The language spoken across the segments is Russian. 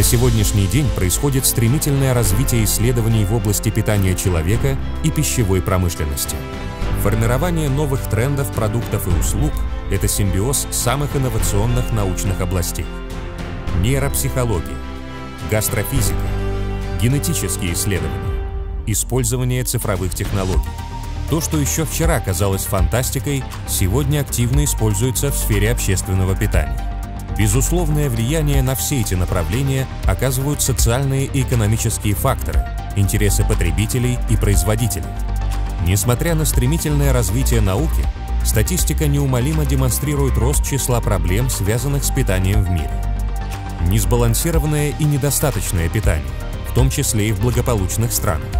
На сегодняшний день происходит стремительное развитие исследований в области питания человека и пищевой промышленности. Формирование новых трендов продуктов и услуг – это симбиоз самых инновационных научных областей. Нейропсихология, гастрофизика, генетические исследования, использование цифровых технологий. То, что еще вчера казалось фантастикой, сегодня активно используется в сфере общественного питания. Безусловное влияние на все эти направления оказывают социальные и экономические факторы, интересы потребителей и производителей. Несмотря на стремительное развитие науки, статистика неумолимо демонстрирует рост числа проблем, связанных с питанием в мире. Несбалансированное и недостаточное питание, в том числе и в благополучных странах.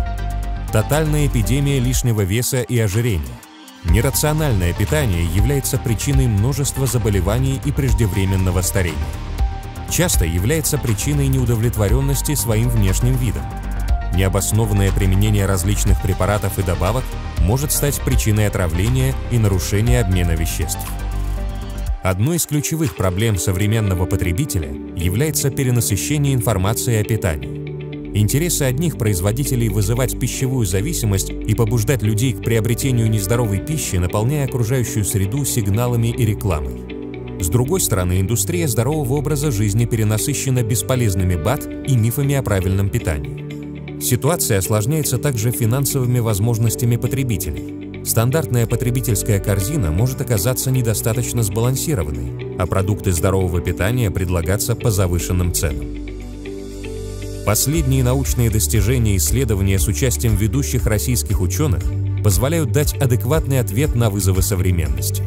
Тотальная эпидемия лишнего веса и ожирения – Нерациональное питание является причиной множества заболеваний и преждевременного старения. Часто является причиной неудовлетворенности своим внешним видом. Необоснованное применение различных препаратов и добавок может стать причиной отравления и нарушения обмена веществ. Одной из ключевых проблем современного потребителя является перенасыщение информацией о питании. Интересы одних производителей вызывать пищевую зависимость и побуждать людей к приобретению нездоровой пищи, наполняя окружающую среду сигналами и рекламой. С другой стороны, индустрия здорового образа жизни перенасыщена бесполезными БАТ и мифами о правильном питании. Ситуация осложняется также финансовыми возможностями потребителей. Стандартная потребительская корзина может оказаться недостаточно сбалансированной, а продукты здорового питания предлагаться по завышенным ценам. Последние научные достижения и исследования с участием ведущих российских ученых позволяют дать адекватный ответ на вызовы современности.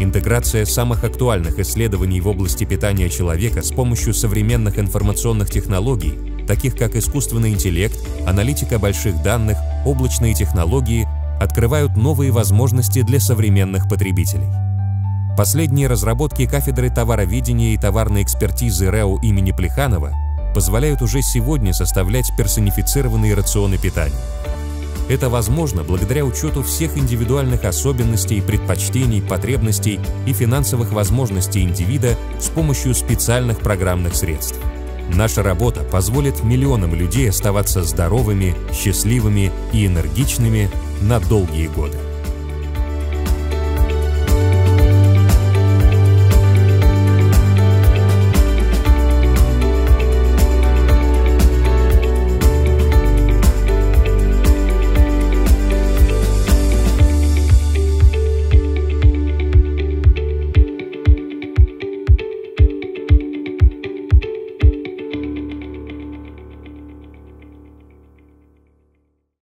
Интеграция самых актуальных исследований в области питания человека с помощью современных информационных технологий, таких как искусственный интеллект, аналитика больших данных, облачные технологии, открывают новые возможности для современных потребителей. Последние разработки кафедры товароведения и товарной экспертизы РЭО имени Плеханова позволяют уже сегодня составлять персонифицированные рационы питания. Это возможно благодаря учету всех индивидуальных особенностей, предпочтений, потребностей и финансовых возможностей индивида с помощью специальных программных средств. Наша работа позволит миллионам людей оставаться здоровыми, счастливыми и энергичными на долгие годы.